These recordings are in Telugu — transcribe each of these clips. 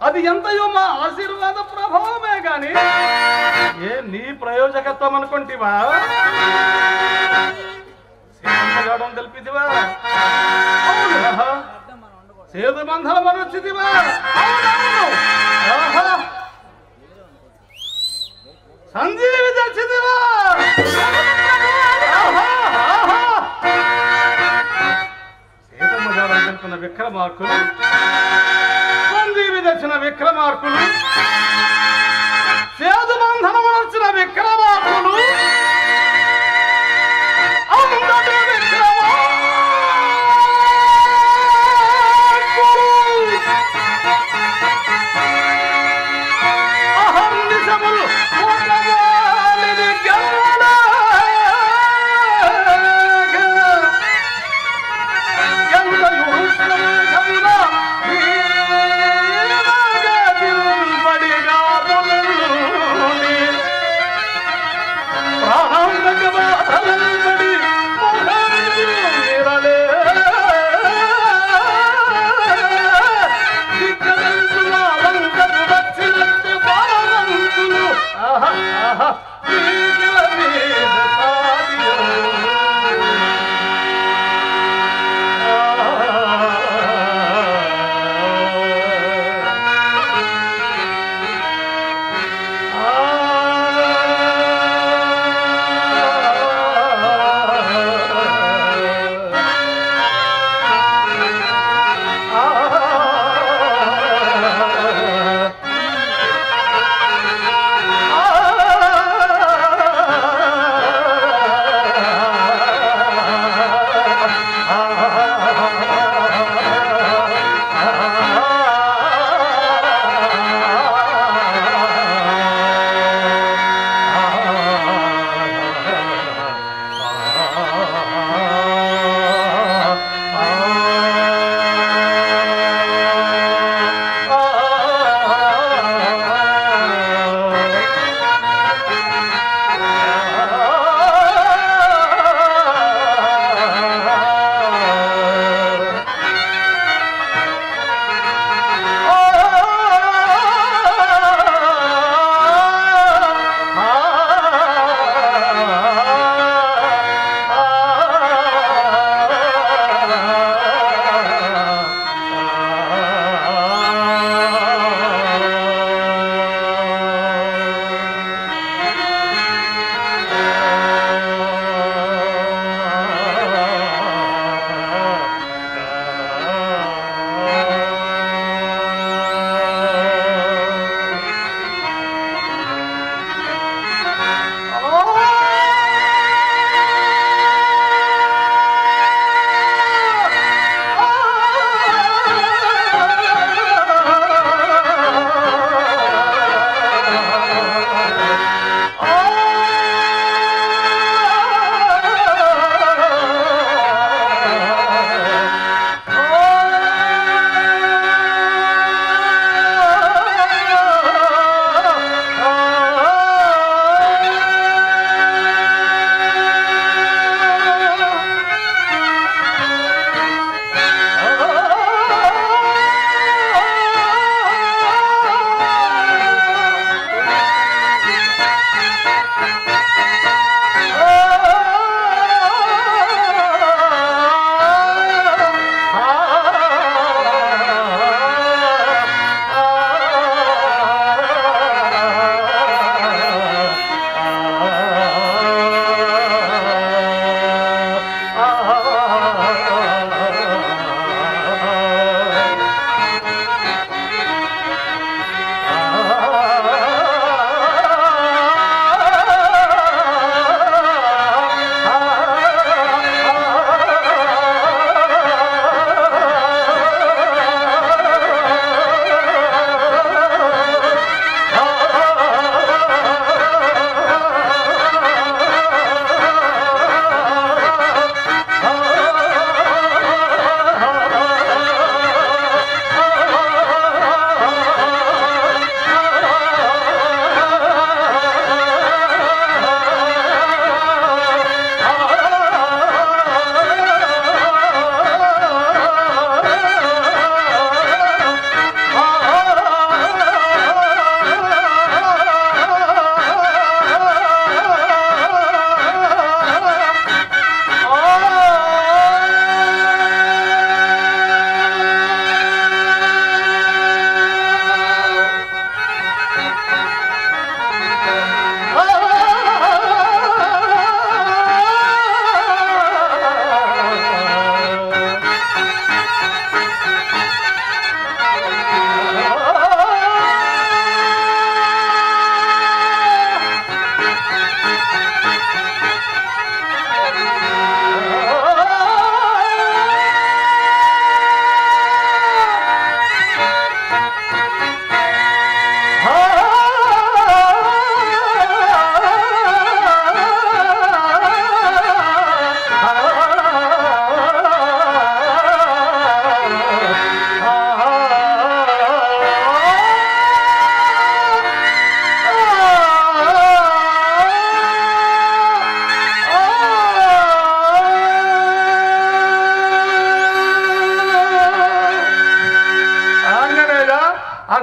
అది ఎంతయో మా ఆశీర్వాద ప్రభావమే గాని ఏ నీ ప్రయోజకత్వం అనుకుంటివా? సీతమ్మగాడం తెలిపిదివా ఆహా. సేదు బంధం మనొచ్చిదివా సంజీవి తెచ్చిదివా ఆహా, ఆహా. సీతమ్మ గారు తెలుపున్న విక్రమార్కులు తెచ్చిన విక్రమార్కులు సేదు బంధనము వచ్చిన విక్రమార్కులు.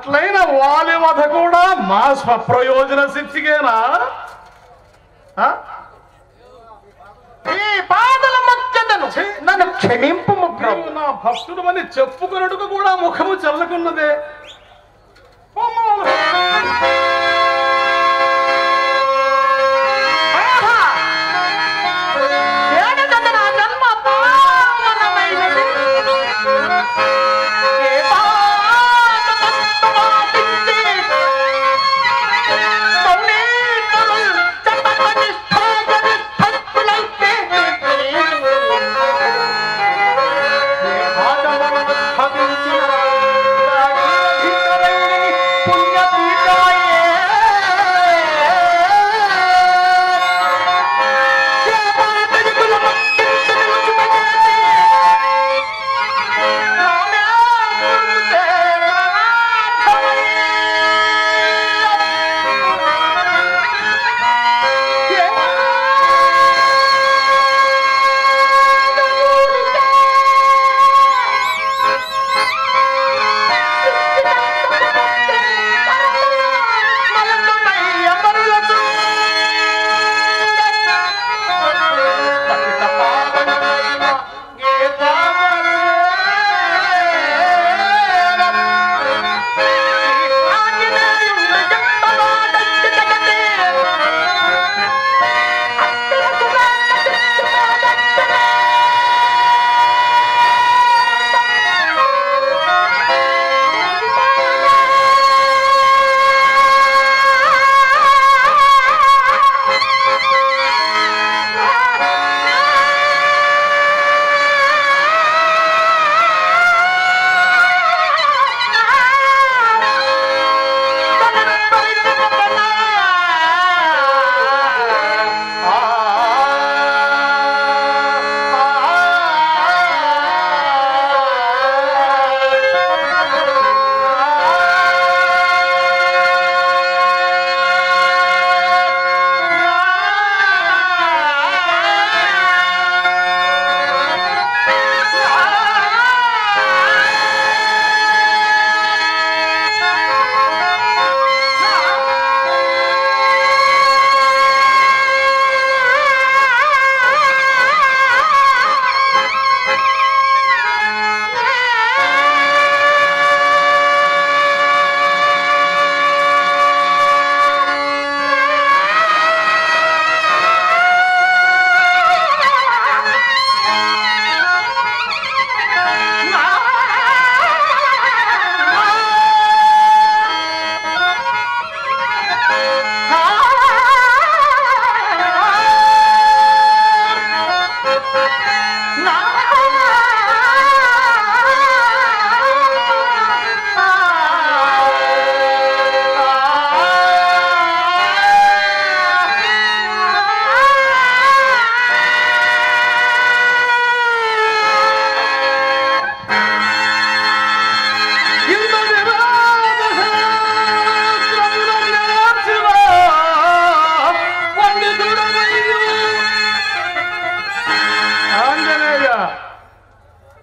అట్లైన వాలి వధ కూడా మా స్వప్రయోజన సిద్ధికేనా? ఈ బాధల మధ్యదను నన్ను క్షమింపు ప్రభు నా భక్తుడు అని చెప్పుకొనుటకు కూడా ముఖము చల్లకున్నదే.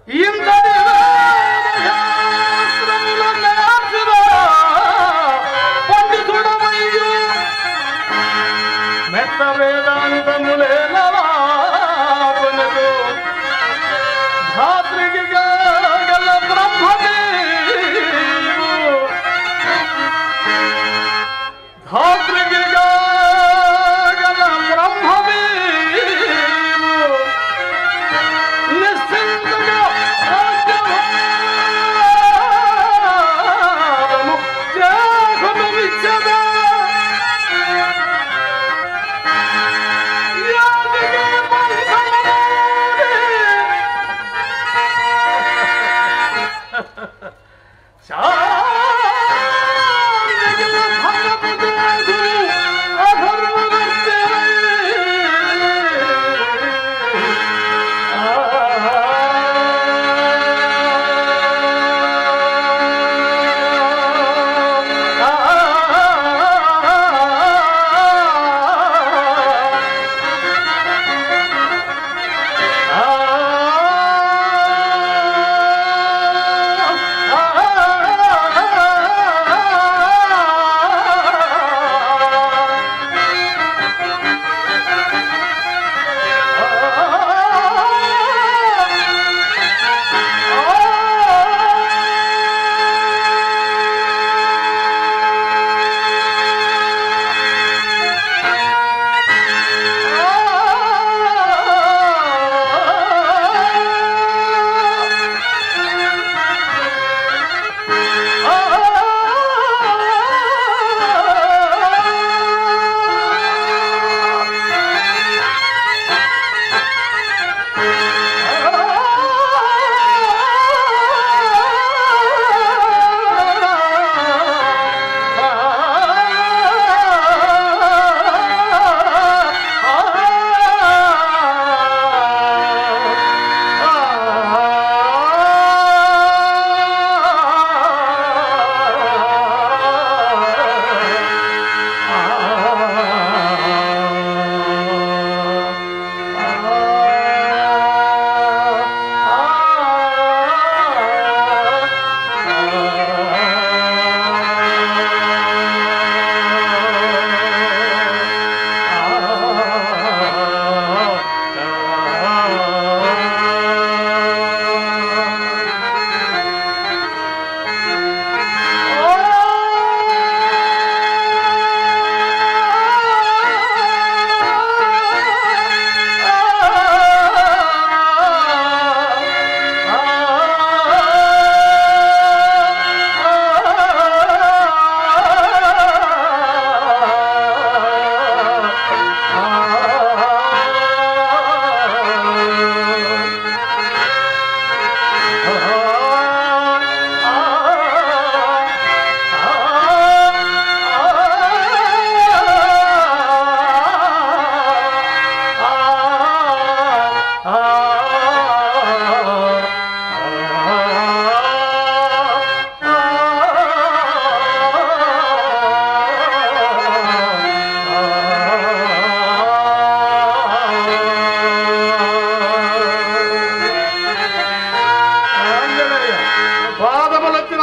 应该。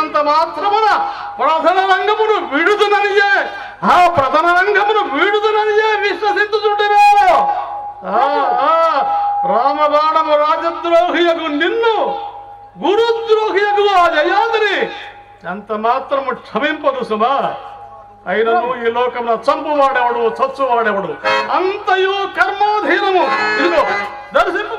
చేసినంత మాత్రమున ప్రధాన రంగమును విడుదుననియే ఆ ప్రధాన రంగమును విడుదుననియే విశ్వసించుచుంటున్నావు ఆ, రామబాణము రాజద్రోహియకు నిన్ను గురుద్రోహియకు ఆ జయాదిని ఎంత మాత్రము క్షమింపదు సుమా. అయినను ఈ లోకంలో చంపువాడెవడు చచ్చువాడెవడు? అంతయు కర్మాధీనము. ఇదిగో దర్శింపు.